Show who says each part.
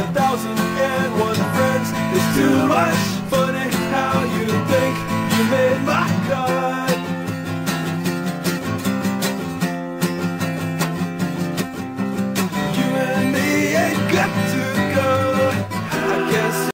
Speaker 1: A thousand and one friends is too much.